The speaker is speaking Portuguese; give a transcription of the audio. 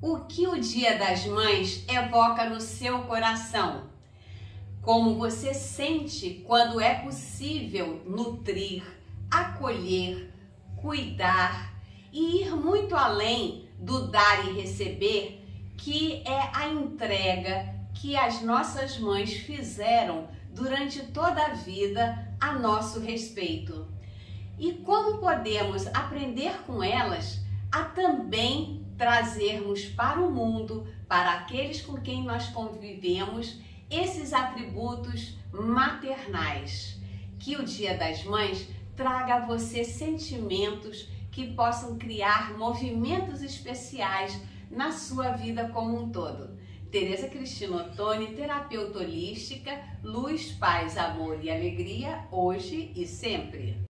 O que o Dia das Mães evoca no seu coração? Como você sente quando é possível nutrir, acolher, cuidar e ir muito além do dar e receber, que é a entrega que as nossas mães fizeram durante toda a vida a nosso respeito. E como podemos aprender com elas a também trazermos para o mundo, para aqueles com quem nós convivemos, esses atributos maternais. Que o Dia das Mães traga a você sentimentos que possam criar movimentos especiais na sua vida como um todo. Tereza Cristina Ottoni, terapeuta holística, luz, paz, amor e alegria, hoje e sempre.